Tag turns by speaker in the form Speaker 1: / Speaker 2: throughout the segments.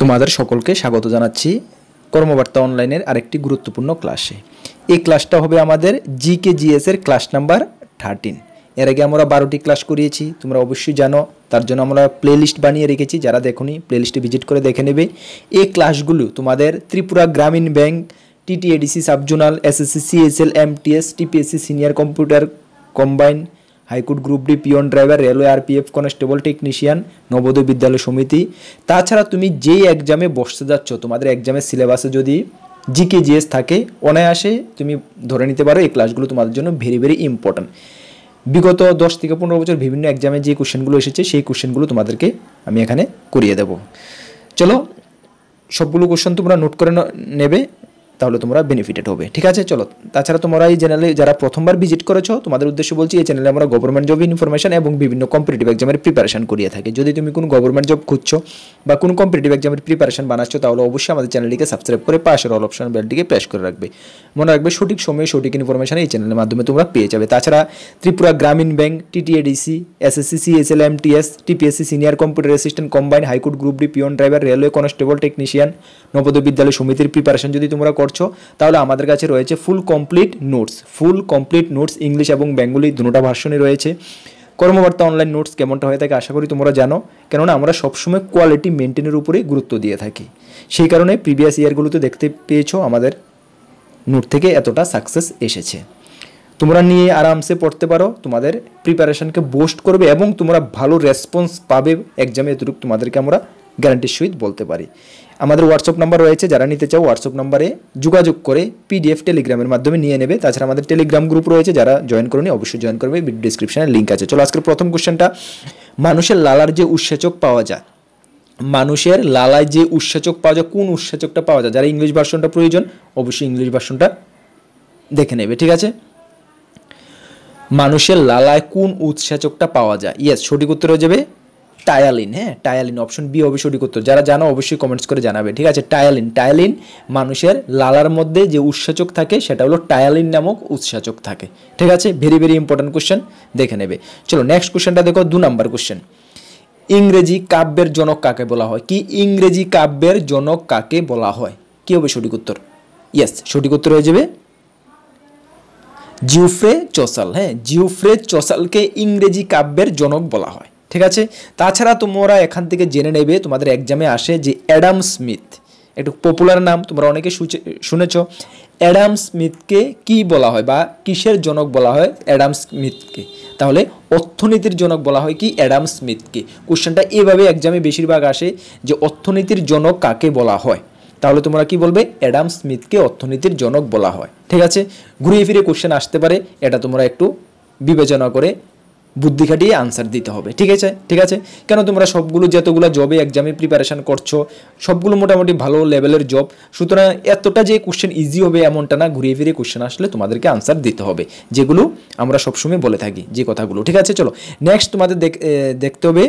Speaker 1: তোমাদের সকলকে স্বাগত জানাচ্ছি কর্মবার্তা অনলাইনের আরেকটি গুরুত্বপূর্ণ ক্লাসে। এই ক্লাসটা হবে আমাদের জিকে জিএস এর ক্লাস নাম্বার থার্টিন এর আগে আমরা বারোটি ক্লাস করিয়েছি, তোমরা অবশ্যই জানো, তার জন্য আমরা প্লেলিস্ট বানিয়ে রেখেছি, যারা দেখোনি প্লেলিস্টে ভিজিট করে দেখে নেবে। এই ক্লাসগুলো তোমাদের Tripura Gramin bank TTADC subzonal SSC CSL MTS TPSC senior computer combine high court group D peon driver, railway RPF constable, technician, Navodaya Vidyalaya Samiti. তাছাড়া তুমি যেই এক্সামে বসতে যাচ্ছ, তোমাদের এক্সামের সিলেবাসে যদি জিকে জিএস থাকে, অনায়াসে তুমি ধরে নিতে পারো, এই ক্লাসগুলো তোমাদের জন্য ভেরি ভেরি ইম্পর্ট্যান্ট বিগত দশ থেকে পনেরো বছর বিভিন্ন এক্সামে যে কোশ্চেনগুলো এসেছে, সেই কোশ্চেনগুলো তোমাদেরকে আমি এখানে করিয়ে দেব। চলো, সবগুলো কোশ্চেন তোমরা নোট করে নেবে। তাহলে তোমরা বেনিফিটেড হবে। ঠিক আছে? চলো, তাছাড়া তোমরা এই চ্যানেলে যারা প্রথমবার ভিজিট করেছ, তোমাদের উদ্দেশ্যে বলছি, এই চ্যানেলে আমরা গভর্নমেন্ট জব ইনফরমেশন এবং বিভিন্ন কম্পিটিটিভ এক্সামের প্রিপারেশন করিয়ে থাকি। যদি তুমি কোনো গভর্নমেন্ট জব খুঁজছো বা কোনো কম্পিটিটিভ এক্সামের প্রিপারেশন বানাচ্ছো, তাহলে অবশ্যই আমাদের চ্যানেলটিকে সাবস্ক্রাইব করে পাশের অল অপশন বেলটিকে প্রেস করে রাখবে। মনে রাখবে, সঠিক সময়ে সঠিক ইনফরমেশন এই চ্যানেলের মাধ্যমে তোমরা পেয়ে যাবে। তাছাড়া Tripura Gramin bank TTADC SSC CSL MTS TPSC senior computer assistant combine high court group D peon driver railway constable technician Navodaya Vidyalaya সমিতির প্রিপারেশন যদি তোমরা করছ, তাহলে আমাদের কাছে রয়েছে full complete notes full complete notes English এবং Bengali দুটোটা ভার্সনই রয়েছে। কর্মবার্তা অনলাইন নোটস কেমনটা হয়ে থাকে আশা করি তোমরা জানো। কেননা আমরা সবসময় কোয়ালিটি মেনটেনের উপরেই গুরুত্ব দিয়ে থাকি। সেই কারণে প্রিভিয়াস ইয়ারগুলোতে দেখতে পেয়েছ আমাদের নোট থেকে এতটা সাকসেস এসেছে। তোমরা নিয়ে আরামসে পড়তে পারো, তোমাদের প্রিপারেশনকে বোস্ট করবে এবং তোমরা ভালো রেসপন্স পাবে এক্সামে এতটুকু তোমাদেরকে আমরা গ্যারান্টির সহিত বলতে পারি। আমাদের হোয়াটসঅ্যাপ নাম্বার রয়েছে, যারা নিতে চাও হোয়াটসঅ্যাপ নাম্বারে যোগাযোগ করে পিডিএফ টেলিগ্রামের মাধ্যমে নিয়ে নেবে। তাছাড়া আমাদের টেলিগ্রাম গ্রুপ রয়েছে, যারা জয়েন করেনি অবশ্যই জয়েন করবে ডিসক্রিপশনে লিঙ্ক আছে। চলো, আজকের প্রথম কোশ্চেনটা মানুষের লালার যে উৎসেচক পাওয়া যায়, মানুষের লালায় যে উৎসেচক পাওয়া যায়, কোন উৎসেচকটা পাওয়া যায়? যারা ইংলিশ ভার্সনটা প্রয়োজন, অবশ্যই ইংলিশ ভার্সনটা দেখে নেবে, ঠিক আছে? মানুষের লালায় কোন উৎসেচকটা পাওয়া যায়? ইয়েস সঠিক উত্তর হয়ে যাবে টায়ালিন হ্যাঁ? টায়ালিন অপশন বি হবে সঠিক উত্তর যারা জানো, অবশ্যই কমেন্টস করে জানাবে, ঠিক আছে? টায়ালিন টায়ালিন মানুষের লালার মধ্যে যে উৎসেচক থাকে, সেটা হলো টায়ালিন নামক উৎসেচক থাকে, ঠিক আছে? ভেরি ভেরি ইম্পর্টেন্ট কোশ্চেন দেখে নেবে। চলো নেক্সট কোশ্চেনটা দেখো, দু নাম্বার কোশ্চেন ইংরেজি কাব্যের জনক কাকে বলা হয়? কি ইংরেজি কাব্যের জনক কাকে বলা হয়? কি হবে সঠিক উত্তর? ইয়েস সঠিক উত্তর হয়ে যাবে জিউফ্রে চসাল হ্যাঁ? জিউফ্রে চসালকে ইংরেজি কাব্যের জনক বলা হয়। ঠিক আছে? তাছাড়া তোমরা এখান থেকে জেনে নেবে, তোমাদের এক্সামে আসে যে অ্যাডাম স্মিথ। একটু পপুলার নাম, তোমরা অনেকে শুনেছ। অ্যাডাম স্মিথকে কি বলা হয় বা কিসের জনক বলা হয় অ্যাডাম স্মিথকে? তাহলে অর্থনীতির জনক বলা হয় কি? অ্যাডাম স্মিথকে। কোশ্চেনটা এভাবে এক্সামে বেশিরভাগ আসে যে অর্থনীতির জনক কাকে বলা হয়? তাহলে তোমরা কি বলবে? অ্যাডাম স্মিথকে অর্থনীতির জনক বলা হয়। ঠিক আছে? ঘুরিয়ে ফিরে কোশ্চেন আসতে পারে। এটা তোমরা একটু বিবেচনা করে বুদ্ধি খাটিয়ে আনসার দিতে হবে। ঠিক আছে? ঠিক আছে? কেন তোমরা সবগুলো যতগুলো জবে এক্সামে প্রিপারেশন করছ, সবগুলো মোটামুটি ভালো লেভেলের জব সুতরাং এতটা যে কোশ্চেন ইজি হবে এমনটা না, ঘুরিয়ে ফিরে কোশ্চেন আসলে তোমাদেরকে আনসার দিতে হবে, যেগুলো আমরা সবসময় বলে থাকি যে কথাগুলো। ঠিক আছে? চলো নেক্সট তোমাদের দেখতে হবে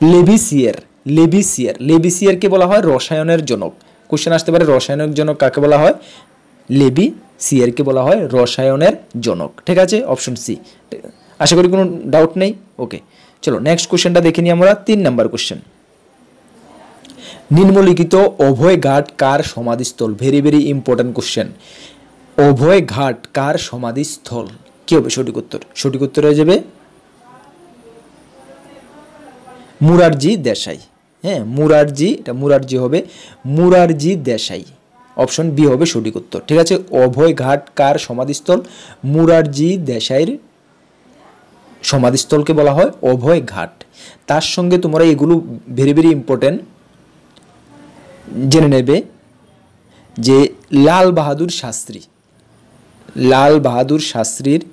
Speaker 1: লেভিসিয়ার লেভিসিয়ার লেভিসিয়ারকে বলা হয় রসায়নের জনক। কোশ্চেন আসতে পারে রসায়নের জনক কাকে বলা হয়? লেবি সিয়ারকে বলা হয়? রসায়নের জনক। ঠিক আছে? অপশন সি আশা করি কোনো ডাউট নেই? ওকে চলো নেক্সট কোশ্চেনটা দেখে নিই আমরা। তিন নাম্বার কোশ্চেন নিম্নলিখিত অভয় ঘাট কার সমাধিস্থল? Very very important question Abhay Ghat কার সমাধিস্থল? কি হবে সঠিক উত্তর? সঠিক উত্তর হয়ে যাবে মুরারজি দেশাই। হ্যাঁ মুরারজি, এটা মুরারজি হবে। মুরারজি দেশাই। অপশন বি হবে সঠিক উত্তর। ঠিক আছে? অভয় ঘাট কার সমাধিস্থল? মুরারজি দেশাইয়ের সমাধিস্থলকে বলা হয়, অভয় ঘাট। তার সঙ্গে তোমরা এগুলো ভেরি ভেরি ইম্পর্টেন্ট জেনে নেবে যে লাল বাহাদুর শাস্ত্রী, লাল বাহাদুর শাস্ত্রীর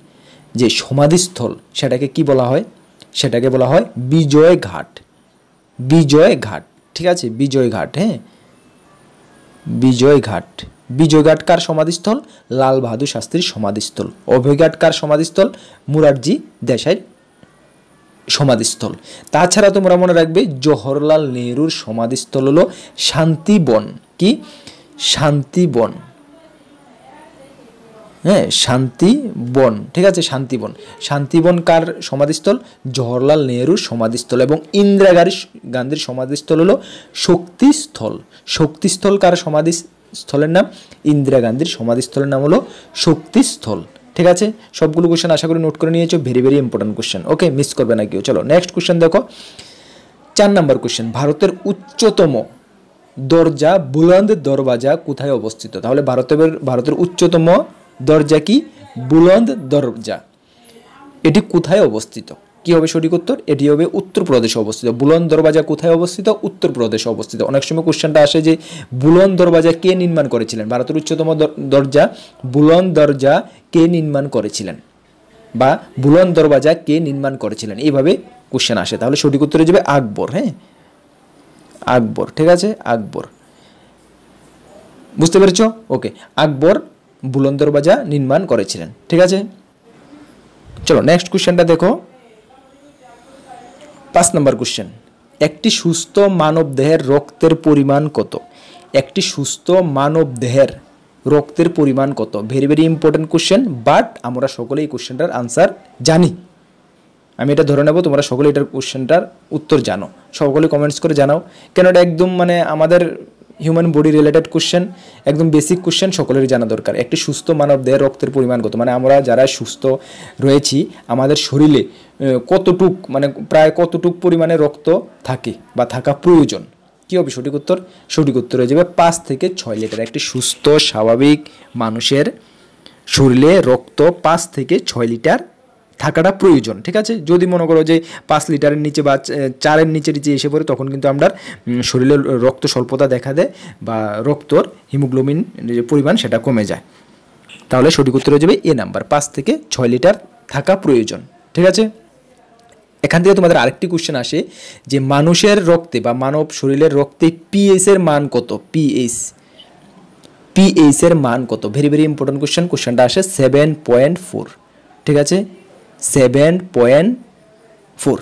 Speaker 1: যে সমাধিস্থল সেটাকে কি বলা হয়? সেটাকে বলা হয় বিজয় ঘাট। বিজয় ঘাট। ঠিক আছে? বিজয় ঘাট হ্যাঁ? বিজয় ঘাট বিজয় ঘাট কার সমাধিস্থল? লাল বাহাদুর শাস্ত্রীর সমাধিস্থল। অভয়ঘাট কার সমাধিস্থল? মুরারজি দেশাইয়ের সমাধিস্থল। তাছাড়া তোমরা মনে রাখবে, জওহরলাল নেহরুর সমাধিস্থল হলো শান্তিবন। কি? শান্তিবন। হ্যাঁ শান্তিবন ঠিক আছে শান্তিবন শান্তিবন কার সমাধিস্থল? জওহরলাল নেহরুর সমাধিস্থল এবং ইন্দিরা গান্ধী গান্ধীর সমাধিস্থল হলো শক্তিস্থল। শক্তিস্থল কার সমাধিস্থলের নাম? ইন্দিরা গান্ধীর সমাধিস্থলের নাম হলো শক্তিস্থল। ঠিক আছে? সবগুলো কোশ্চেন আশা করি নোট করে নিয়েছো। Very very important question okay miss করবে না কেউ। চলো নেক্সট কোশ্চেন দেখো। চার নম্বর কোশ্চেন ভারতের উচ্চতম দরজা, বুলন্দ দরওয়াজা কোথায় অবস্থিত? তাহলে ভারতের ভারতের উচ্চতম দরজা কি? বুলন্দ দরজা। এটি কোথায় অবস্থিত? কি হবে সঠিক উত্তর? এটি হবে উত্তরপ্রদেশে অবস্থিত। বুলন দরওয়াজা কোথায় অবস্থিত? উত্তরপ্রদেশে অবস্থিত। অনেক সময় কোশ্চেনটা আসে যে বুলন দরওয়াজা কে নির্মাণ করেছিলেন? ভারতের উচ্চতম দরজা বুলন দরজা কে নির্মাণ করেছিলেন? বা বুলন দরওয়াজা কে নির্মাণ করেছিলেন? এইভাবে কোশ্চেন আসে। তাহলে সঠিক উত্তরে যাবে আকবর হ্যাঁ? আকবর, ঠিক আছে? আকবর। বুঝতে পেরেছ? ওকে আকবর বুলন দরওয়াজা নির্মাণ করেছিলেন। ঠিক আছে? চলো নেক্সট কোশ্চেনটা দেখো। পাঁচ নম্বর কোশ্চেন একটি সুস্থ মানব দেহের রক্তের পরিমাণ কত? একটি সুস্থ মানব দেহের রক্তের পরিমাণ কত? Very very important question but আমরা সকলে এই কোশ্চেনটার আনসার জানি। আমি এটা ধরে নেব, তোমরা সকলে এটার কোশ্চেনটার উত্তর জানো। সকলে কমেন্টস করে জানাও। কেন এটা একদম মানে আমাদের হিউম্যান বডি রিলেটেড কোশ্চেন একদম বেসিক কোশ্চেন সকলেরই জানা দরকার। একটি সুস্থ মানব দেহের রক্তের পরিমাণ কত? মানে আমরা যারা সুস্থ রয়েছি, আমাদের শরীরে কতটুক মানে প্রায় কতটুক পরিমাণে রক্ত থাকে বা থাকা প্রয়োজন? কী হবে সঠিক উত্তর? সঠিক উত্তর হয়ে যাবে পাঁচ থেকে ছয় লিটার। একটি সুস্থ, স্বাভাবিক মানুষের শরীরে রক্ত পাঁচ থেকে ছয় লিটার থাকাটা প্রয়োজন, ঠিক আছে? যদি মনে করো যে পাঁচ লিটারের নিচে বা চারের নিচে নিচে এসে পড়ে, তখন কিন্তু আমরা শরীরে রক্ত স্বল্পতা দেখা দেয় বা রক্তর হিমোগ্লোবিন যে পরিমাণ সেটা কমে যায়। তাহলে সঠিক উত্তর হয়ে যাবে এ নাম্বার, পাঁচ থেকে ছয় লিটার থাকা প্রয়োজন, ঠিক আছে? এখান থেকে তোমাদের আরেকটি কোশ্চেন আসে যে মানুষের রক্তে বা মানব শরীরের রক্তে পিএইচ এর মান কত? পিএইচ পিএইচ এর মান কত? ভেরি ভেরি ইম্পর্টেন্ট কোশ্চেন কোশ্চেনটা আসে সেভেন পয়েন্ট ফোর ঠিক আছে? সেভেন পয়েন্ট ফোর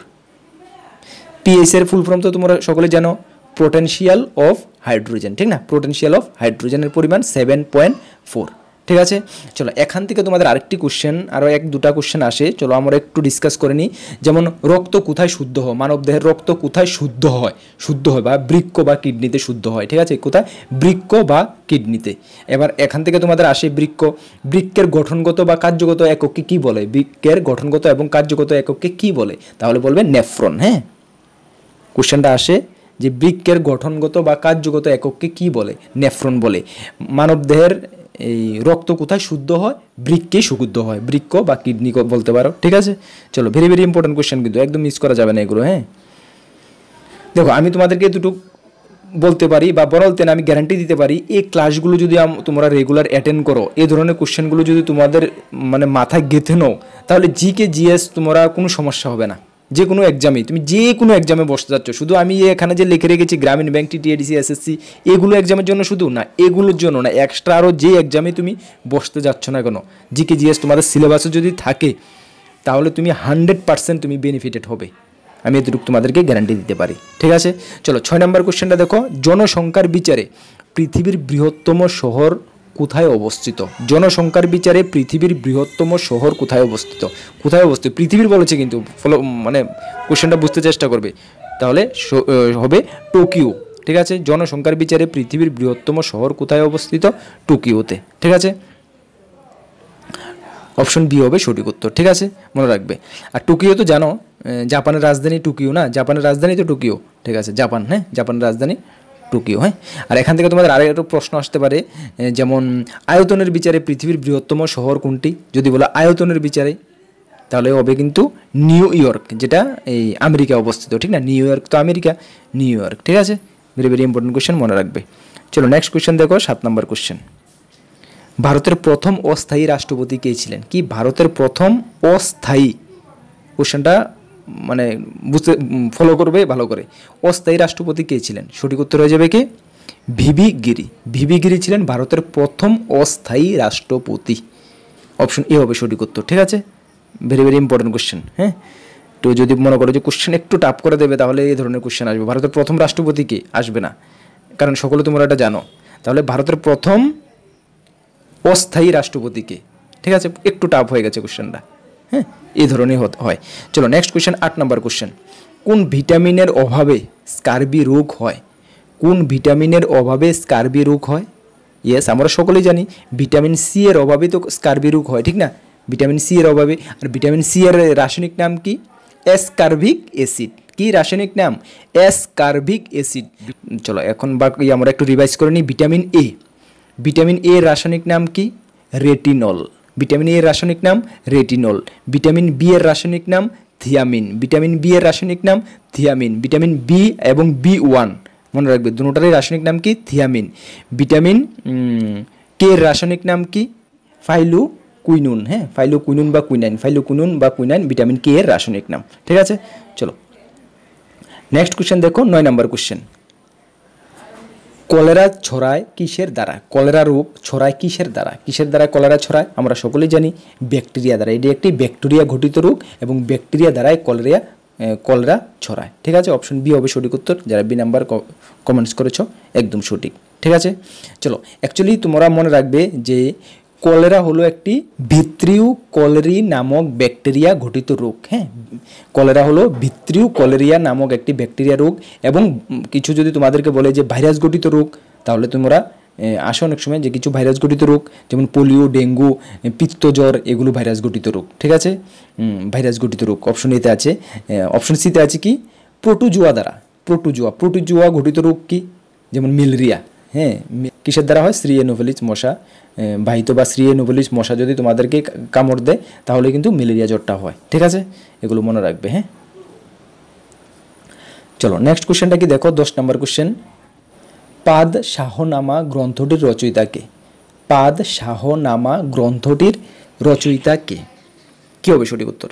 Speaker 1: পিএইচ এর ফুল ফর্ম তো তোমরা সকলে জানো পোটেনশিয়াল অফ হাইড্রোজেন ঠিক না? পোটেনশিয়াল অফ হাইড্রোজেনের পরিমাণ সেভেন পয়েন্ট ফোর ঠিক আছে? চলো, এখান থেকে তোমাদের আরেকটি কোশ্চেন আরও এক, দুটা কোশ্চেন আসে। চলো, আমরা একটু ডিসকাস করে নিই। যেমন, রক্ত কোথায় শুদ্ধ হয়? মানব দেহের রক্ত কোথায় শুদ্ধ হয়? শুদ্ধ হয় বা বৃক্ষ বা কিডনিতে শুদ্ধ হয়, ঠিক আছে? কোথায়? বৃক্ষ বা কিডনিতে। এবার এখান থেকে তোমাদের আসে বৃক্ষ বৃক্ষের গঠনগত বা কার্যগত এককে কি বলে? বৃক্ষের গঠনগত এবং কার্যগত এককে কি বলে? তাহলে বলবে নেফ্রন হ্যাঁ? কোশ্চেনটা আসে যে বৃক্ষের গঠনগত বা কার্যগত এককে কি বলে? নেফ্রন বলে। মানবদেহের এই রক্ত কোথায় শুদ্ধ হয়? বৃক্ষেই সুশুদ্ধ হয়। বৃক্ষ বা কিডনি বলতে পারো। ঠিক আছে? চলো ভেরি ভেরি ইম্পর্টেন্ট কোয়েশ্চেন কিন্তু, একদম মিস করা যাবে না এগুলো হ্যাঁ? দেখো, আমি তোমাদেরকে দুটো বলতে পারি বা বলতে না, আমি গ্যারান্টি দিতে পারি, এই ক্লাসগুলো যদি তোমরা রেগুলার অ্যাটেন্ড করো, এই ধরনের কোশ্চেনগুলো যদি তোমাদের মানে মাথায় গেঁথে নাও, তাহলে জি কে জিএস তোমরা কোনো সমস্যা হবে না। যে কোনো এক্সামে তুমি যে কোনো এক্সামে বসতে যাচ্ছ শুধু আমি এখানে যে লিখে রেখেছি গ্রামীণ ব্যাংক টিটিএডিসি এসএসসি এগুলো এক্সামের জন্য শুধু? না, এগুলোর জন্য না এক্সট্রা আরও যে এক্সামে তুমি বসতে যাচ্ছ না কেন? জিকে জিএস তোমাদের সিলেবাসে যদি থাকে, তাহলে তুমি হান্ড্রেড পার্সেন্ট তুমি বেনিফিটেড হবে। আমি এতটুকু তোমাদেরকে গ্যারান্টি দিতে পারি। ঠিক আছে? চলো, ছয় নম্বর কোশ্চেনটা দেখো। জনসংখ্যার বিচারে পৃথিবীর বৃহত্তম শহর কোথায় অবস্থিত? জনসংখ্যার বিচারে পৃথিবীর বৃহত্তম শহর কোথায় অবস্থিত? কোথায় অবস্থিত? পৃথিবীর বলেছে কিন্তু, ফলো মানে কোশ্চেনটা বুঝতে চেষ্টা করবে। তাহলে হবে টোকিও, ঠিক আছে? জনসংখ্যার বিচারে পৃথিবীর বৃহত্তম শহর কোথায় অবস্থিত? টোকিওতে, ঠিক আছে? অপশন বি হবে সঠিক উত্তর, ঠিক আছে? মনে রাখবে। আর টোকিও তো জানো জাপানের রাজধানী টোকিও না? জাপানের রাজধানী তো টোকিও, ঠিক আছে? জাপান হ্যাঁ? জাপানের রাজধানী টোকিও হ্যাঁ? আর এখান থেকে তোমাদের আরও একটা প্রশ্ন আসতে পারে যেমন আয়তনের বিচারে পৃথিবীর বৃহত্তম শহর কোনটি? যদি বলো আয়তনের বিচারে, তাহলে হবে কিন্তু নিউ ইয়র্ক, যেটা এই আমেরিকা অবস্থিত, ঠিক না? নিউ ইয়র্ক তো আমেরিকা, নিউ ইয়র্ক, ঠিক আছে? ভেরি ভেরি ইম্পর্টেন্ট কোয়েশ্চেন মনে রাখবে। চলো নেক্সট কোয়েশ্চেন দেখো, সাত নম্বর কোয়েশ্চেন ভারতের প্রথম অস্থায়ী রাষ্ট্রপতি কে ছিলেন? কি ভারতের প্রথম অস্থায়ী? কোশ্চেনটা মানে বুঝতে ফলো করবে, ভালো করে। অস্থায়ী রাষ্ট্রপতি কে ছিলেন? সঠিক উত্তর হয়ে যাবে কে? ভিভি গিরি। ভিভি গিরি ছিলেন ভারতের প্রথম অস্থায়ী রাষ্ট্রপতি। অপশন এ হবে সঠিক উত্তর, ঠিক আছে? ভেরি ভেরি ইম্পর্টেন্ট কোশ্চেন হ্যাঁ? তো যদি মনে করো যে কোশ্চেন একটু টাফ করে দেবে, তাহলে এই ধরনের কোশ্চেন আসবে। ভারতের প্রথম রাষ্ট্রপতি কে? আসবে না। কারণ সকলে তোমরা এটা জানো। তাহলে ভারতের প্রথম অস্থায়ী রাষ্ট্রপতিকে ঠিক আছে? একটু টাফ হয়ে গেছে কোশ্চেনটা হ্যাঁ এই ধরনের হয়। চলো নেক্সট কোশ্চেন আট নম্বর কোশ্চেন কোন ভিটামিনের অভাবে স্কারবি রোগ হয়? কোন ভিটামিনের অভাবে স্কারবি রোগ হয়? ইয়েস আমরা সকলেই জানি ভিটামিন সি এর অভাবে তো স্কারবি রোগ হয়, ঠিক না? ভিটামিন সি এর অভাবে। আর ভিটামিন সি এর রাসায়নিক নাম কি? এসকার্ভিক অ্যাসিড কি রাসায়নিক নাম? এসকার্ভিক অ্যাসিড চলো, এখন বা আমরা একটু রিভাইজ করে নিই। ভিটামিন এ ভিটামিন এ রাসায়নিক নাম কি? রেটিনল ভিটামিন এর রাসায়নিক নাম রেটিনল, ভিটামিন বি এর রাসায়নিক নাম থিয়ামিন, ভিটামিন বি এর রাসায়নিক নাম থিয়ামিন, ভিটামিন বি এবং বি ওয়ান, মনে রাখবে দুটোটারই রাসায়নিক নাম কি? থিয়ামিন। ভিটামিন কে এর রাসায়নিক নাম কি? ফাইলু কুইনুন হ্যাঁ ফাইলু কুইনুন বা কুইনাইন ফাইলু কুইনুন বা কুইনাইন, ভিটামিন কে এর রাসায়নিক নাম, ঠিক আছে? চলো, নেক্সট কোশ্চেন দেখো, নয় নম্বর কোশ্চেন কলেরা ছড়ায় কিসের দ্বারা? কলেরা রোগ ছড়ায় কিসের দ্বারা? কিসের দ্বারা কলেরা ছড়ায়? আমরা সকলেই জানি ব্যাকটেরিয়া দ্বারা। এটি একটি ব্যাকটেরিয়া ঘটিত রোগ এবং ব্যাকটেরিয়া দ্বারাই কলেরিয়া কলেরা ছড়ায়। ঠিক আছে? অপশন বি হবে সঠিক উত্তর। যারা বি নাম্বার কমেন্টস করেছ, একদম সঠিক। ঠিক আছে? চলো অ্যাকচুয়ালি তোমরা মনে রাখবে যে কলেরা হলো একটি ভিত্রিউ কলেরি নামক ব্যাকটেরিয়া ঘটিত রোগ। হ্যাঁ? কলেরা হলো ভিত্রিউ কলেরিয়া নামক একটি ব্যাকটেরিয়া রোগ এবং কিছু যদি তোমাদেরকে বলে যে ভাইরাস ঘটিত রোগ, তাহলে তোমরা আসে অনেক সময় যে কিছু ভাইরাস ঘটিত রোগ, যেমন পোলিও, ডেঙ্গু পিত্তজ্বর, এগুলো ভাইরাস ঘটিত রোগ, ঠিক আছে? ভাইরাস ঘটিত রোগ অপশন এতে আছে অপশন সিতে আছে কি? প্রোটোজুয়া দ্বারা, প্রোটোজুয়া প্রোটোজুয়া ঘটিত রোগ কি? যেমন মিলরিয়া। হ্যাঁ কিসের দ্বারা হয়? শ্রী এনোফেলিস মশা। বাহিত বা শ্রী এনোফেলিস মশা যদি তোমাদেরকে কামড় দেয়, তাহলে কিন্তু ম্যালেরিয়া জ্বরটা হয়। ঠিক আছে? এগুলো মনে রাখবে হ্যাঁ? চলো নেক্সট কোশ্চেনটা কি দেখো? দশ নম্বর কোশ্চেন পাদ শাহনামা গ্রন্থটির রচয়িতাকে পাদ শাহনামা গ্রন্থটির রচয়িতা কে? কী হবে সঠিক উত্তর?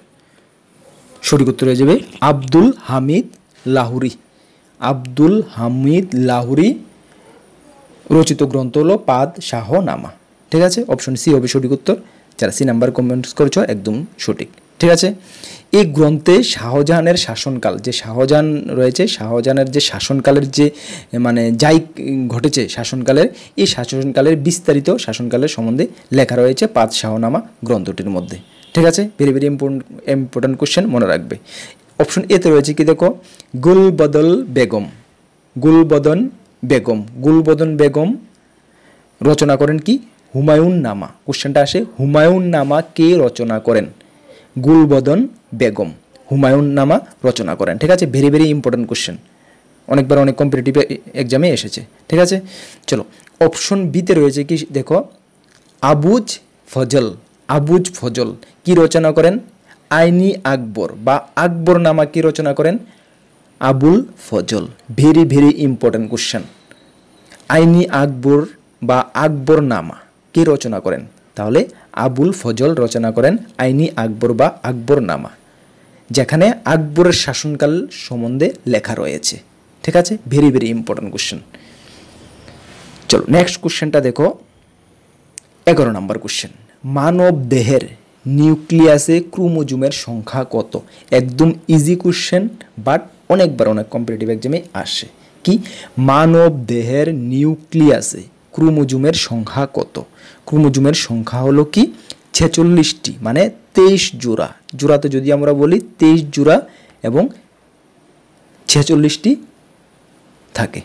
Speaker 1: সঠিক উত্তর হয়ে যাবে আব্দুল হামিদ লাহুরি। আব্দুল হামিদ লাহুরি রচিত গ্রন্থ হলো পাদ শাহনামা ঠিক আছে? অপশন সি হবে সঠিক উত্তর। যারা সি নাম্বার কমেন্টস করেছ, একদম সঠিক। ঠিক আছে? এই গ্রন্থে শাহজাহানের শাসনকাল, যে শাহজাহান রয়েছে, শাহজাহানের যে শাসনকালের যে মানে যাই ঘটেছে শাসনকালের, এই শাসনকালের বিস্তারিত শাসনকালের সম্বন্ধে লেখা রয়েছে পাঁচ শাহনামা গ্রন্থটির মধ্যে। ঠিক আছে? Very very important important question মনে রাখবে। অপশন এতে রয়েছে কি দেখো? গুলবদল বেগম। গুলবদন বেগম, গুলবদন বেগম। রচনা করেন কি? হুমায়ুন নামা কোশ্চেনটা আসে হুমায়ুন নামা কে রচনা করেন? গুলবদন বেগম হুমায়ুন নামা রচনা করেন। ঠিক আছে? ভেরি ভেরি ইম্পর্টেন্ট কোশ্চেন অনেকবার অনেক কম্পিটিটিভ এক্সামে এসেছে। ঠিক আছে? চলো অপশন বিতে রয়েছে কি? দেখো, আবুজ ফজল আবুজ ফজল। কি রচনা করেন? আইনি আকবর বা আকবর নামা কি রচনা করেন? Abul Fazal very very important question আইনি আকবর বা আকবর নামা কে রচনা করেন? তাহলে আবুল ফজল রচনা করেন আইনি আকবর বা আকবর নামা যেখানে আকবরের শাসনকাল সম্বন্ধে লেখা রয়েছে। ঠিক আছে? ভেরি ভেরি ইম্পর্টেন্ট কোশ্চেন চলো নেক্সট কোশ্চেনটা দেখো। এগারো নম্বর কোশ্চেন মানব দেহের নিউক্লিয়াসে ক্রোমোজোমের সংখ্যা কত? একদম ইজি কোশ্চেন বাট অনেকবার অনেক কম্পিটিটিভ এক্সামে আসে। কি? মানব দেহের নিউক্লিয়াসে ক্রোমোজোমের সংখ্যা কত? ক্রোমোজোমের সংখ্যা হলো কি? ছেচল্লিশটি মানে তেইশ জোড়া। জোড়াতে যদি আমরা বলি তেইশ জোড়া এবং ছেচল্লিশটি থাকে।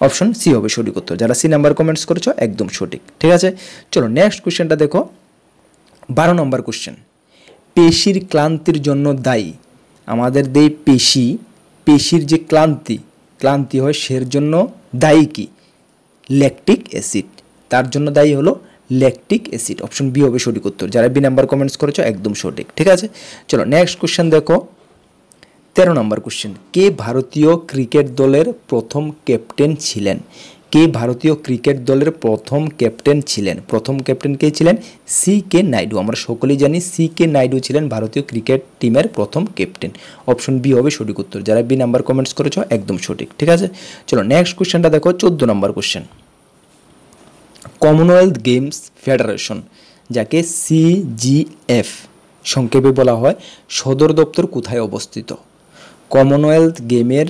Speaker 1: অপশন সি হবে সঠিক উত্তর। যারা সি নাম্বার কমেন্টস করেছ, একদম সঠিক। ঠিক আছে? চলো নেক্সট কোশ্চেনটা দেখো। বারো নম্বর কোশ্চেন পেশির ক্লান্তির জন্য দায়ী। আমাদের দেই পেশি পেশির যে ক্লান্তি ক্লান্তি হয় সের জন্য দায়ী কি? Lactic acid. তার জন্য দায়ী হলো ল্যাকটিক অ্যাসিড। অপশন বি হবে সঠিক উত্তর। যারা বি নাম্বার কমেন্টস করেছ, একদম সঠিক। ঠিক আছে? চলো নেক্সট কোশ্চেন দেখো। তেরো নম্বর কোশ্চেন কে ভারতীয় ক্রিকেট দলের প্রথম ক্যাপ্টেন ছিলেন? কে ভারতীয় ক্রিকেট দলের প্রথম ক্যাপ্টেন ছিলেন? প্রথম ক্যাপ্টেন কে ছিলেন? C K Naidu. আমরা সকলেই জানি সি কে নাইডু ছিলেন ভারতীয় ক্রিকেট টিমের প্রথম ক্যাপ্টেন। অপশন বি হবে সঠিক উত্তর। যারা বি নাম্বার কমেন্টস করেছ, একদম সঠিক। ঠিক আছে? চলো নেক্সট কোশ্চেনটা দেখো, চোদ্দ নম্বর কোশ্চেন কমনওয়েলথ গেমস ফেডারেশন যাকে সিজিএফ সংক্ষেপে বলা হয়, সদর দপ্তর কোথায় অবস্থিত? কমনওয়েলথ গেমের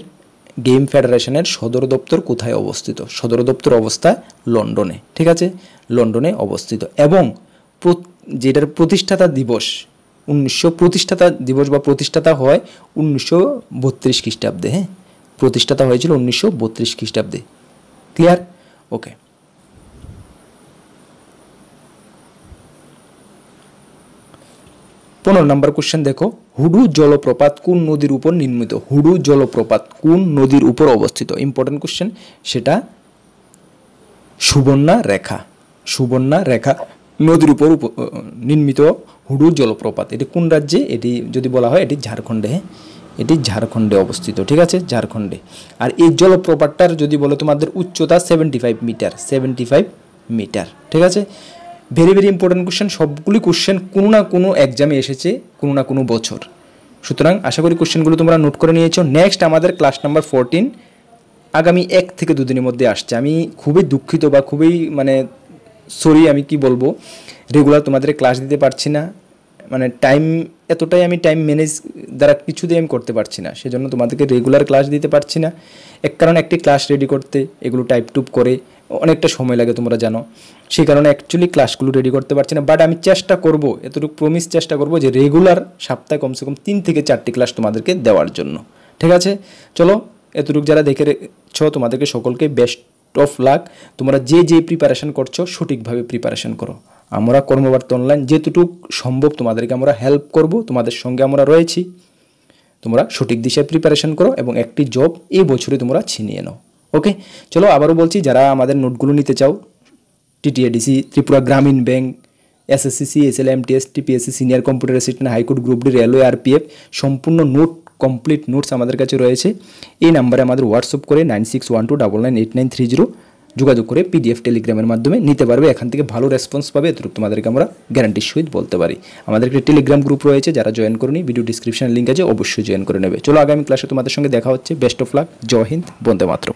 Speaker 1: গেম ফেডারেশনের সদর দপ্তর কোথায় অবস্থিত? সদর দপ্তর অবস্থা লন্ডনে, ঠিক আছে? লন্ডনে অবস্থিত। এবং যেটার প্রতিষ্ঠাতা দিবস, উনিশশো প্রতিষ্ঠাতা দিবস বা প্রতিষ্ঠাতা হয় উনিশশো বত্রিশ খ্রিস্টাব্দে হ্যাঁ? প্রতিষ্ঠাতা হয়েছিল উনিশশো বত্রিশ খ্রিস্টাব্দে। ক্লিয়ার ওকে পনেরো নম্বর কোশ্চেন দেখো। হুডু জলপ্রপাত কোন নদীর উপর নির্মিত? হুডু জলপ্রপাত কোন নদীর উপর অবস্থিত? ইম্পর্টেন্ট কোশ্চেন সেটা সুবর্ণা রেখা। সুবর্ণা রেখা নদীর উপর উপ- নির্মিত হুডু জলপ্রপাত। এটি কোন রাজ্যে? এটি যদি বলা হয়, এটি ঝাড়খণ্ডে। এটি ঝাড়খণ্ডে অবস্থিত, ঠিক আছে? ঝাড়খণ্ডে। আর এই জলপ্রপাতটার যদি বলো তোমাদের উচ্চতা seventy five metre seventy five metre ঠিক আছে? ভেরি ভেরি ইম্পর্টেন্ট কোশ্চেন সবগুলি কোশ্চেন কোনো না কোনো এক্সামে এসেছে কোনো না কোনো বছর। সুতরাং আশা করি কোশ্চেনগুলো তোমরা নোট করে নিয়েছো। নেক্সট আমাদের ক্লাস নাম্বার ফোরটিন আগামী এক থেকে দুদিনের মধ্যে আসছে। আমি খুবই দুঃখিত বা খুবই মানে সরি আমি কি বলব? রেগুলার তোমাদের ক্লাস দিতে পারছি না। মানে টাইম এতটাই আমি টাইম ম্যানেজ দ্বারা কিছুতেই আমি করতে পারছি না। সেজন্য তোমাদেরকে রেগুলার ক্লাস দিতে পারছি না। এক কারণ একটি ক্লাস রেডি করতে, এগুলো টাইপ টুপ করে অনেকটা সময় লাগে তোমরা জানো। সেই কারণে অ্যাকচুয়ালি ক্লাসগুলো রেডি করতে পারছি না। বাট আমি চেষ্টা করব, এতটুকু প্রমিস চেষ্টা করব যে রেগুলার সপ্তাহে কমসে কম তিন থেকে চারটি ক্লাস তোমাদেরকে দেওয়ার জন্য। ঠিক আছে? চলো, এতটুকু যারা দেখে রেখেছ তোমাদেরকে সকলকে বেস্ট অফ লাক তোমরা যে যে প্রিপারেশন করছ, সঠিকভাবে প্রিপারেশন করো। আমরা কর্মবার্তা অনলাইন যেটুকু সম্ভব তোমাদেরকে আমরা হেল্প করব, তোমাদের সঙ্গে আমরা রয়েছি। তোমরা সঠিক দিশায় প্রিপারেশন করো এবং একটি জব এই বছরে তোমরা ছিনিয়ে নাও। ওকে চলো আবারও বলছি, যারা আমাদের নোটগুলো নিতে চাও TTADC Tripura Gramin bank SSC CSL MTS TPSC senior computer assistant high court group D railway RPF সম্পূর্ণ নোট কমপ্লিট নোটস আমাদের কাছে রয়েছে। এই নাম্বারে আমাদের হোয়াটসঅ্যাপ করে nine six one two double nine eight nine three zero যোগাযোগ করে পিডিএফ টেলিগ্রামের মাধ্যমে নিতে পারবে। এখান থেকে ভালো রেসপন্স পাবে, এতটুকু তোমাদেরকে আমরা গ্যারান্টির সহিত বলতে পারি। আমাদের একটি টেলিগ্রাম গ্রুপ রয়েছে, যারা জয়েন করেনি ভিডিও ডিসক্রিপশন লিঙ্ক আছে, অবশ্যই জয়েন করে নেবে। চলো আগামী ক্লাসে তোমাদের সঙ্গে দেখা হচ্ছে। বেস্ট অফ লাক জয় হিন্দ, বন্দে মাত্র